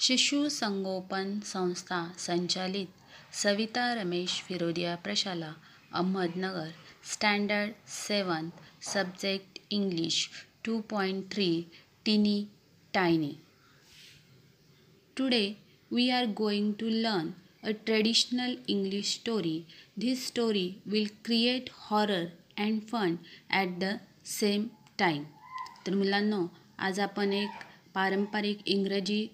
शिशु संगोपन संस्था संचालित सविता रमेश फिरोदिया प्रशाला Ahmednagar standard seven subject English two point three teeny tiny. Today we are going to learn a traditional English story. This story will create horror and fun at the same time तर मुलांनो आज आपण एक पारंपरिक इंग्रजी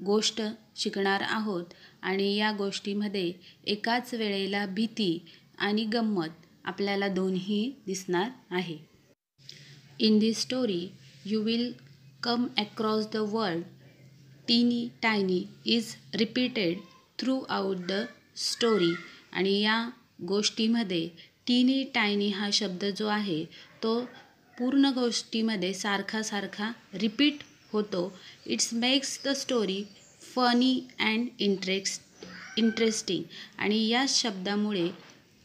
गोष्ट शिकणार आहोत आणि या गोष्टीमध्ये एकाच वेळेला भीती आणि गंमत आपल्याला दोन्ही दिसणार आहे. In this story you will come across the word teeny tiny is repeated throughout the story आणि या गोष्टीमध्ये टीनी टायनी हा शब्द जो आहे तो पूर्ण गोष्टीमध्ये सारखा सारखा रिपीट होतो. It's makes the story funny and interest interesting आणि या शब्दामुळे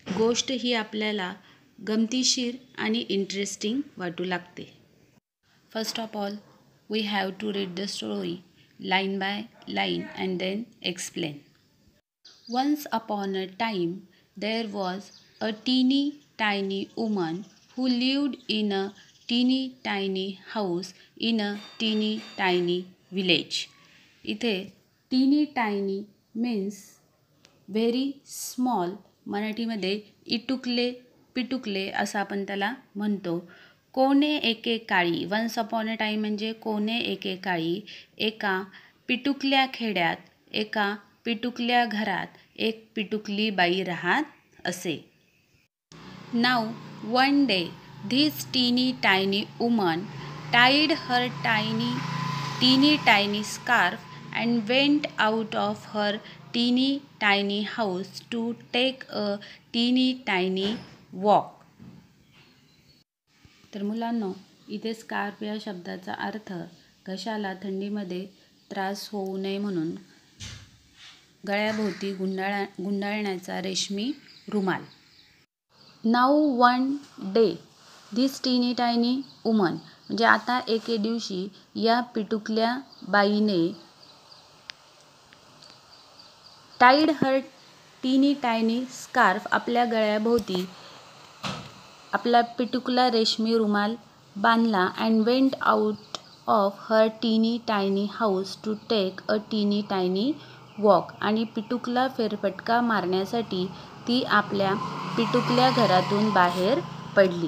गोष्ट ही आपल्याला गमतीशीर आणि इंटरेस्टिंग वाटू लागते. First of all we have to read the story line by line and then explain once upon a time there was a teeny tiny woman who lived in a teeny tiny house in a teeny tiny village इथे teeny tiny means very small मराठीमध्ये इटुकले पिटुकले असं आपण त्याला म्हणतो. कोणे एके काळी वन्स अपॉन अ टाईम म्हणजे कोणे एके काळी एका पिटुकल्या खेड्यात एका पिटुकल्या घरात एक पिटुकली बाई राहत असे. Now one day this teeny tiny woman tied her tiny teeny tiny scarf and went out of her teeny tiny house to take a teeny tiny walk तर मुलांनो इथे स्कार्फ या शब्दाचा अर्थ घशाला थंडीमध्ये त्रास होऊ नये म्हणून गळ्याभोवती गुंडाळा गुंडाळण्याचा रेशमी रुमाल. Now one day this teeny tiny woman म्हणजे आता एके दिवशी या पिटुकल्या बाईने टाईड हर टीनी टायनी स्कार्फ आपल्या गळ्याभोवती आपला पिटुकला रेशमी रुमाल बांधला and went out of her teeny tiny house to take a teeny tiny walk आणि पिटुकला फेरफटका मारण्यासाठी ती आपल्या पिटुकल्या घरातून बाहेर पडली.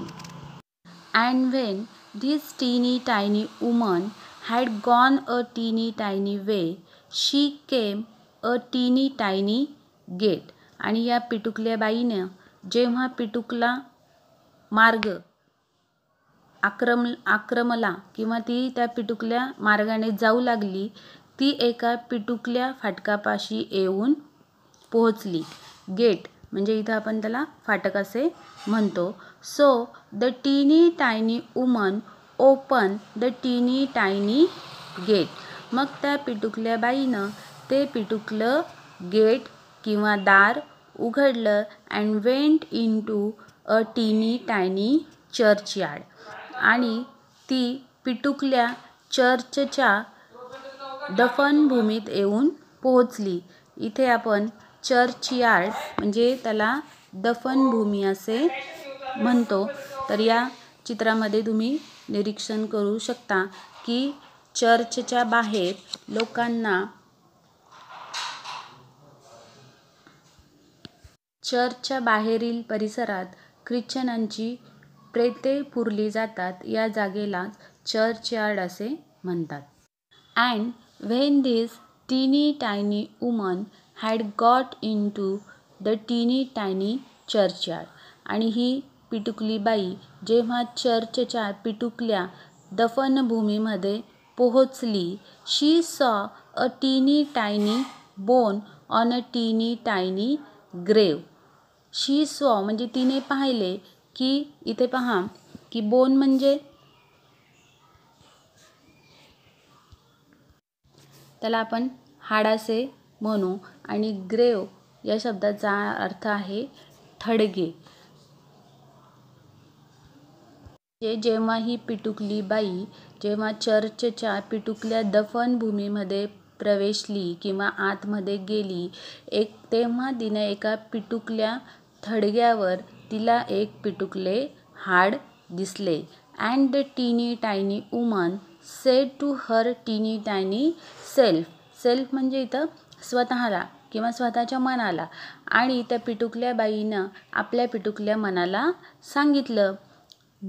And when this teeny tiny woman had gone a teeny tiny way she came a teeny tiny gate आणि या पिटुकल्या बाईनं जेव्हा पिटुकला मार्ग आक्रम आक्रमला किंवा ती त्या पिटुकल्या मार्गाने जाऊ लागली ती एका पिटुकल्या फाटकापाशी येऊन पोहोचली. गेट म्हणजे इथं आपण त्याला फाटक असे म्हणतो. So the teeny tiny woman open the teeny tiny gate मग त्या पिटुकल्या बाईनं ते पिटुकलं गेट किंवा दार उघडलं and went into a teeny tiny churchyard आणि ती पिटुकल्या चर्चच्या दफनभूमीत येऊन पोहोचली. इथे आपण चर्चयार्ड म्हणजे त्याला दफनभूमी असे म्हणतो तर या चित्रामध्ये तुम्ही निरीक्षण करू शकता की चर्चच्या बाहेर लोकांना चर्चच्या बाहेरील परिसरात ख्रिश्चनांची प्रेते पुरली जातात. या जागेलाच चर्चयार्ड असे म्हणतात. And when this teeny tiny woman had got into the teeny tiny churchyard आणि ही पिटुकली बाई जेव्हा चर्चच्या पिटुकल्या दफनभूमीमध्ये पोहोचली she saw a teeny tiny bone on a teeny tiny grave she saw म्हणजे तिने पाहिले की इथे पहा की बोन म्हणजे? त्याला आपण हाडासे म्हणू आणि ग्रेव या शब्दाचा अर्थ आहे थडगे. जेव्हा ही पिटुकली बाई जेव्हा चर्चच्या पिटुकल्या दफनभूमीमध्ये प्रवेशली किंवा आतमध्ये गेली एक तेव्हा तिने एका पिटुकल्या थडग्यावर तिला एक पिटुकले हाड दिसले. And the teeny tiny woman said to her teeny tiny self self म्हणजे इथं स्वतःला किंवा स्वतःच्या मनाला. आणि त्या पिटुकल्या बाईनं आपल्या पिटुकल्या मनाला सांगितलं.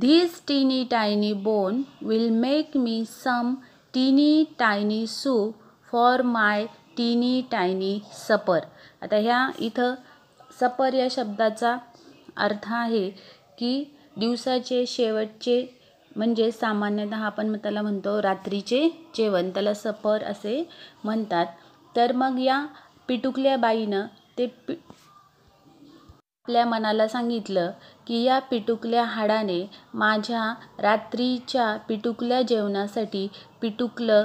This teeny tiny bone will make me some teeny tiny soup for my teeny tiny supper आता ह्या इथं सपर या शब्दाचा अर्थ आहे की दिवसाचे शेवटचे म्हणजे सामान्यतः आपण त्याला म्हणतो रात्रीचे जेवण. त्याला सपर असे म्हणतात. तर मग या पिटुकल्या बाईनं ते पि आपल्या मनाला सांगितलं की या पिटुकल्या हाडाने माझ्या रात्रीच्या पिटुकल्या जेवणासाठी पिटुकलं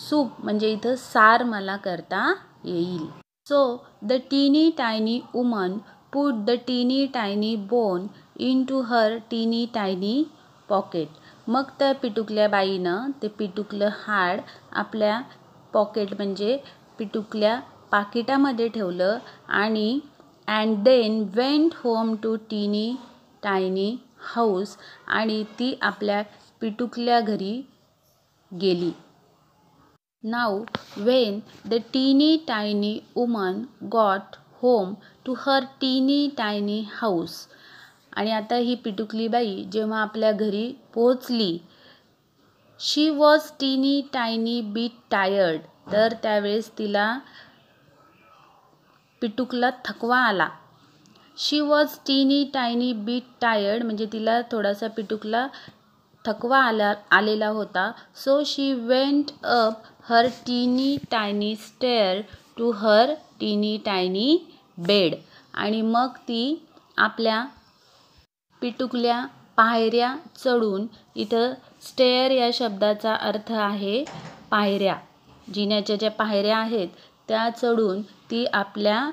सूप म्हणजे इथं सार मला करता येईल. So the teeny tiny woman put the teeny tiny bone into her teeny tiny pocket मग त्या पिटुकल्या बाईनं ते पिटुकलं हाड आपल्या पॉकेट म्हणजे पिटुकल्या पाकिटामध्ये ठेवलं आणि and then went home to teeny tiny house आणि ती आपल्या पिटुकल्या घरी गेली. Now when the teeny tiny woman got home to her teeny tiny house आणि आता ही पिटुकली बाई जेव्हा आपल्या घरी पोहोचली she was teeny tiny bit tired तर त्यावेळेस तिला पिटुकला थकवा आला. She was teeny tiny bit tired म्हणजे तिला थोडासा पिटुकला थकवा आला आलेला होता. So she went up her teeny tiny stair to her teeny tiny bed आणि मग ती आपल्या पिटुकल्या पायऱ्या चढून इथं स्टेअर या शब्दाचा अर्थ आहे पायऱ्या. जिन्याच्या ज्या पायऱ्या आहेत त्या चढून ती आपल्या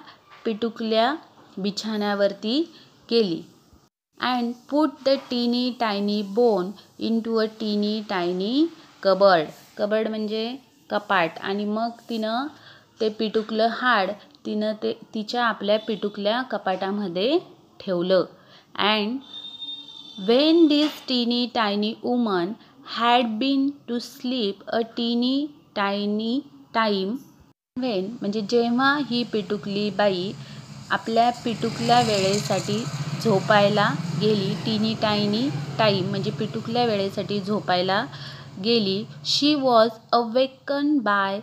पिटुकल्या बिछाण्यावरती गेली. And put the teeny tiny bone into a teeny tiny cupboard cupboard म्हणजे कपाट. आणि मग तिनं ते पिटुकलं हाड तिनं ते तिच्या आपल्या पिटुकल्या कपाटामध्ये ठेवलं. And when this teeny tiny woman had been to sleep a teeny tiny time when म्हणजे जेव्हा ही पिटुकली बाई आपल्या पिटुकल्या वेळेसाठी झोपायला गेली टिनी टायनी टाईम म्हणजे पिटुकल्या वेळेसाठी झोपायला गेली she was awaken by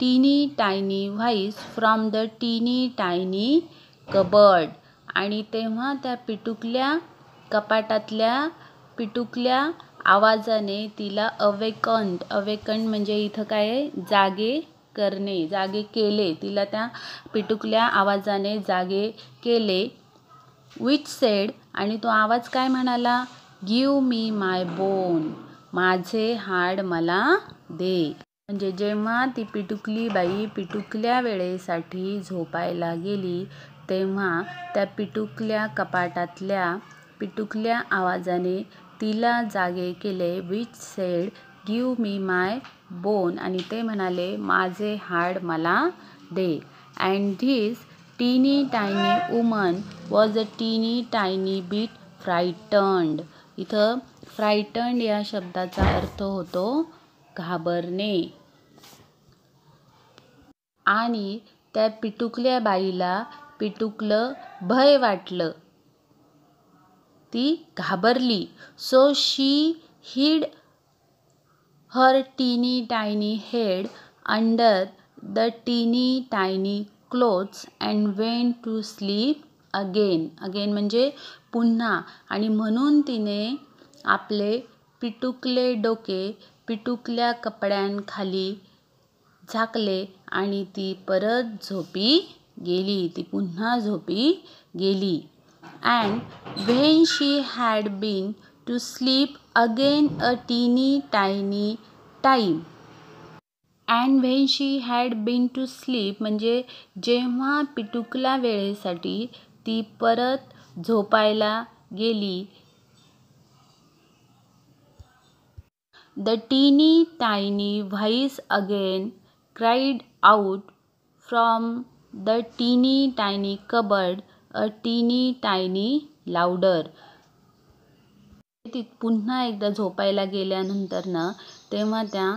teeny tiny voice from the teeny tiny cupboard. आणि तेव्हा त्या पिटुकल्या कपाटातल्या पिटुकल्या आवाजाने तिला अवेकंड अवेकंड म्हणजे इथं काय आहे? जागे करणे जागे केले. तिला त्या पिटुकल्या आवाजाने जागे केले. विच सेड आणि तो आवाज काय म्हणाला? गिव मी माय बोन माझे हाड मला दे. म्हणजे जेव्हा ती पिटुकली बाई पिटुकल्या वेळेसाठी झोपायला गेली तेव्हा त्या पिटुकल्या कपाटातल्या पिटुकल्या आवाजाने तिला जागे केले. Which said give me my bone. आणि ते म्हणाले माझे हाड मला दे. And this teeny tiny woman was a teeny tiny bit frightened इथं फ्रायटंड या शब्दाचा अर्थ होतो घाबरणे. आणि त्या पिटुकल्या बाईला पिटुकलं भय वाटलं. ती घाबरली. So she hid her teeny tiny head under the teeny tiny clothes and went to sleep again again म्हणजे पुन्हा. आणि म्हणून तिने आपले पिटुकले डोके पिटुकल्या कपड्यांखाली झाकले आणि ती परत झोपी गेली. ती पुन्हा झोपी गेली. And when she had been to sleep again a teeny tiny time and when she had been to sleep म्हणजे जेव्हा पिटुकला वेळेसाठी ती परत झोपायला गेली the teeny tiny voice again cried out from the teeny tiny cupboard a teeny tiny louder ती पुन्हा एकदा झोपायला गेल्यानंतर ना तेव्हा त्या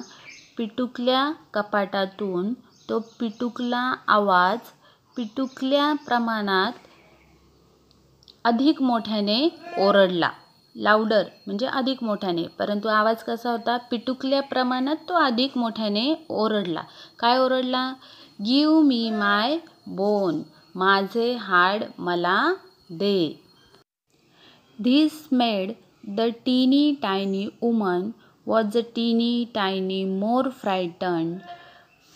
पिटुकल्या कपाटातून तो पिटुकला आवाज पिटुकल्या प्रमाणात अधिक मोठ्याने ओरडला. लाऊडर म्हणजे अधिक मोठ्याने. परंतु आवाज कसा होता? पिटुकल्या प्रमाणात तो अधिक मोठ्याने ओरडला. काय ओरडला? गिव मी माय बोन माझे हाड मला दे. This made the teeny tiny woman was the teeny tiny more frighten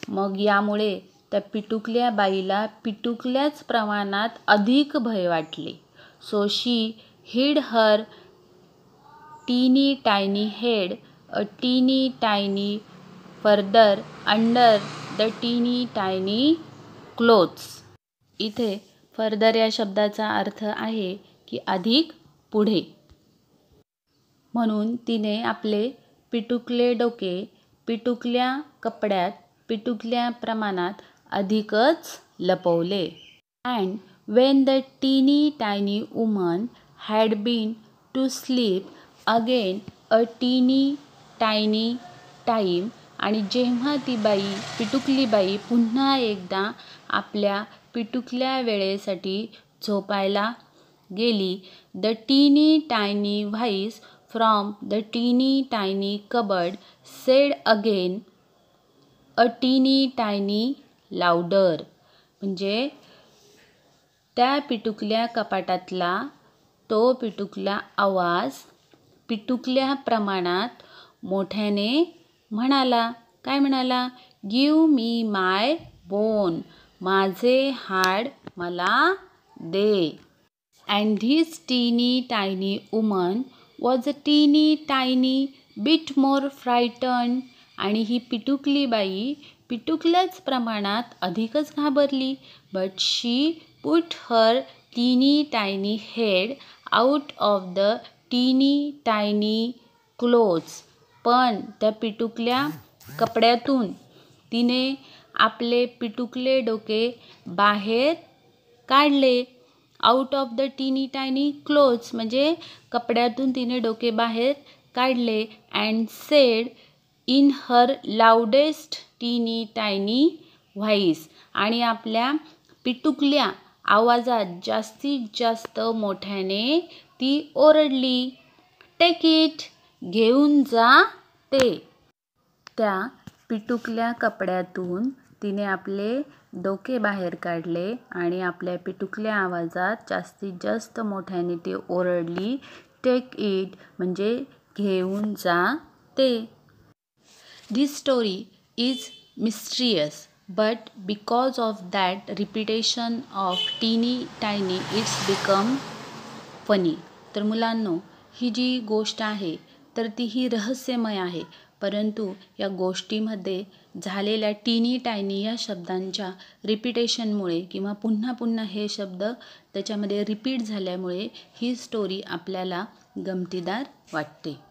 मग यामुळे त्या पिटुकल्या बाईला पिटुकल्याच प्रमाणात अधिक भय वाटले. So she hid her teeny tiny head a teeny tiny further under the teeny tiny clothes इथे फर्दर या शब्दाचा अर्थ आहे की अधिक पुढे. म्हणून तिने आपले पिटुकले डोके पिटुकल्या कपड्यात पिटुकल्या प्रमाणात अधिकच लपवले. And when the teeny tiny woman had been to sleep again a teeny tiny time आणि जेव्हा ती बाई पिटुकली बाई पुन्हा एकदा आपल्या पिटुकल्या वेळेसाठी झोपायला गेली the teeny tiny voice from the teeny tiny cupboard said again a teeny tiny louder म्हणजे त्या पिटुकल्या कपाटातला तो पिटुकला आवाज पिटुकल्या प्रमाणात मोठ्याने म्हणाला. काय म्हणाला? गिव मी माय बोन माझे हाड मला दे. And this teeny tiny woman was a teeny tiny bit more frighten आणि ही पिटुकली बाई पिटुकल्याच प्रमाणात अधिकच घाबरली. But she put her teeny tiny head out of the teeny tiny clothes पण त्या पिटुकल्या कपड्यातून तिने आपले पिटुकले डोके बाहेर काढले. Out of the teeny tiny clothes म्हणजे कपड्यातून तिने डोके बाहेर काढले and said in her loudest teeny tiny voice आणि आपल्या पिटुकल्या आवाजात जास्तीत जास्त मोठ्याने ती ओरडली टेक इट घेऊन जा ते. त्या पिटुकल्या कपड्यातून तिने आपले डोके बाहेर काढले आणि आपल्या पिटुकल्या आवाजात जास्तीत जास्त मोठ्याने ती ओरडली टेक इट म्हणजे घेऊन जा ते. This story is mysterious but because of that repetition of teeny tiny it's become funny तर मुलांनो ही जी गोष्ट आहे तर ती ही रहस्यमय आहे. परंतु या गोष्टीमध्ये झालेल्या टीनी टायनी या शब्दांच्या रिपिटेशनमुळे किंवा पुन्हा पुन्हा हे शब्द त्याच्यामध्ये रिपीट झाल्यामुळे ही स्टोरी आपल्याला गमतीदार वाटते.